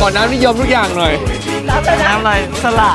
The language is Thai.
ก่อนน้ำนิยมทุกอย่างหน่อย น้ำอะไรสละ